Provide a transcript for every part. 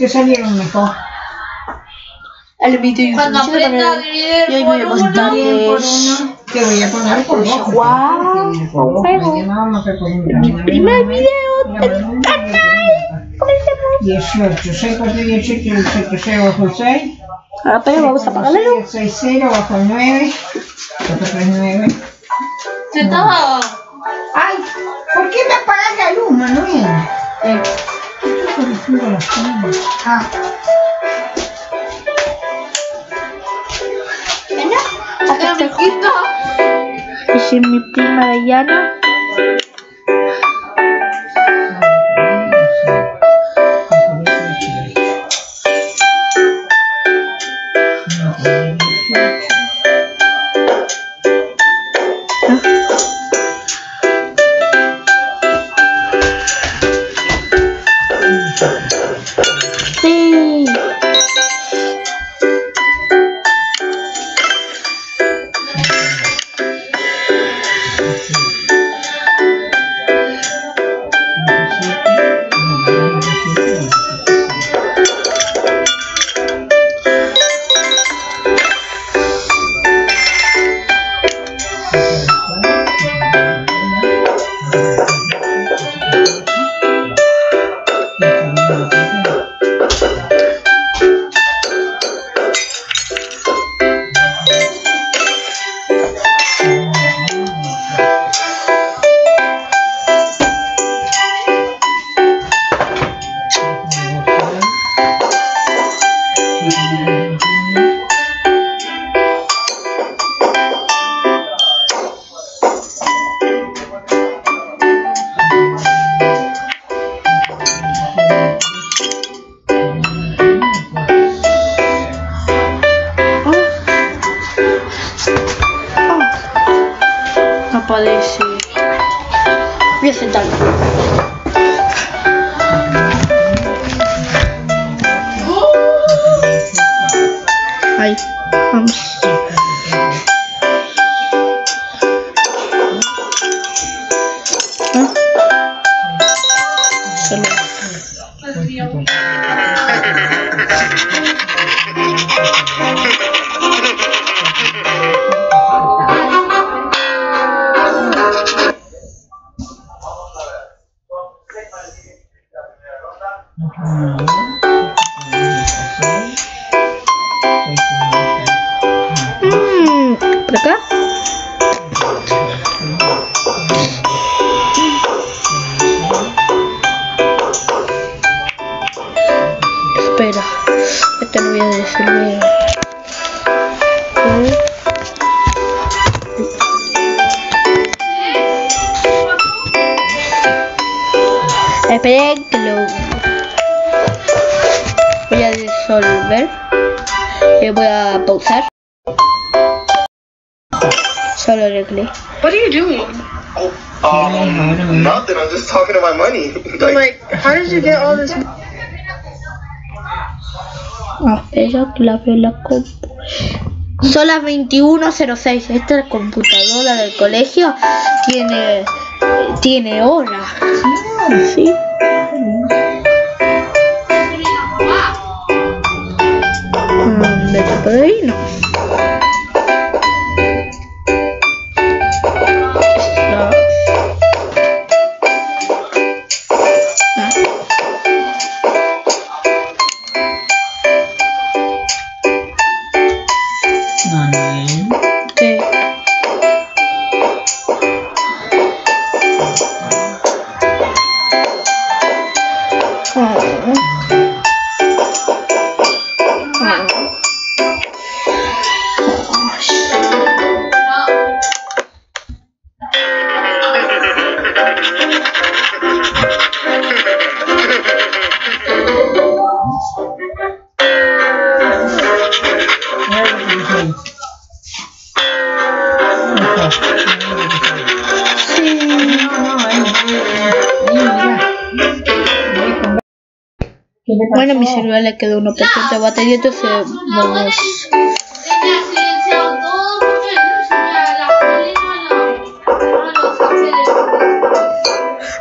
te salieron mejor. El video Cuando aprenda a dividir Y por voy a uno, por uno, te voy a poner por dos. Guau. Mi primer video del canal. Comencemos. 18, 6 por 18, 18, 6 bajo el 6. Ahora pero vamos a apagar la luz. 6, 0 bajo el 9. 4, 3, 9. Se estaba. Ay, ¿por qué me apagas la luz, Manuel? Eh, ¿qué te refiero las cámaras? Ah, Acá está. Esa es mi prima Diana. 嗯。No aparece. Voy a sentarme. Ahí, Espera, esto lo voy a decir ver. Esperen que lo voy a disolver. Eh, voy a pausar. Solo le clic. What are you doing? Um, nothing. I'm just talking about money. But like, how did you get all this? Ah, espera que la compu. Son las 21.06. Esta computadora del colegio. Tiene. Tiene hora. Sí. Mm, Vete por ahí, no. Manuel. Bueno, mi celular le quedó 1% de batería, entonces vamos.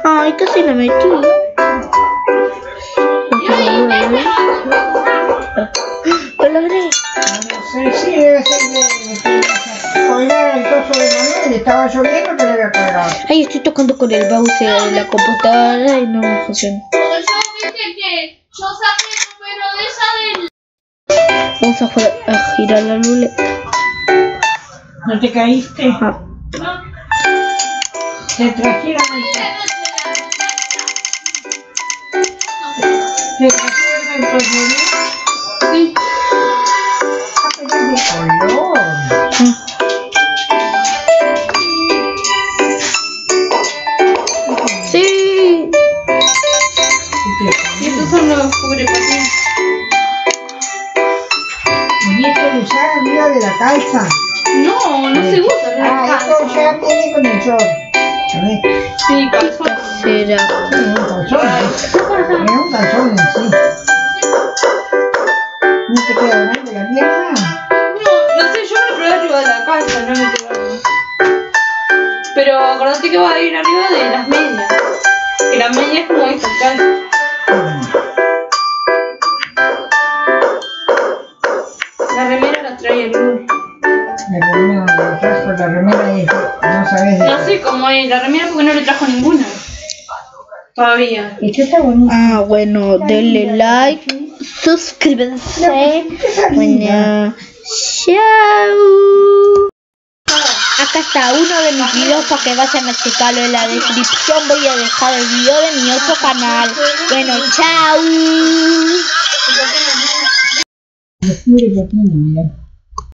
Ay, casi me metí. Lo logré. Sí, sí, debe ser de... Colgar el coso de Manuel, estaba lloviendo, pero había colgado. Ay, estoy tocando con el mouse de la computadora y no funciona. Yo viste que yo saqué el número de esa del. Vamos a, jugar- a girar la ruleta. ¿No te caíste? Ah, No, Te trajeron el, te trajeron el sí. Lo usar arriba de la calza. No, no se usa. no Ah, alcanza. esto ya viene con el short. A ver, Sí, calzón. Será. es un calzón. Es un calzón sí. ¿No te queda grande la pierna? No, no sé, yo me lo probé arriba de la calza, no me quedó. Pero acordate que va a ir arriba de las medias. Que las medias es como esta, calza. Sabes No sé cómo es, la remera porque no le trajo ninguna. Todavía. Está bonito. Ah, bueno, denle like, suscríbanse. Bueno, chao. Acá está uno de mis videos para que vayan a checarlo en la descripción. Voy a dejar el video de mi otro canal. Bueno, chao.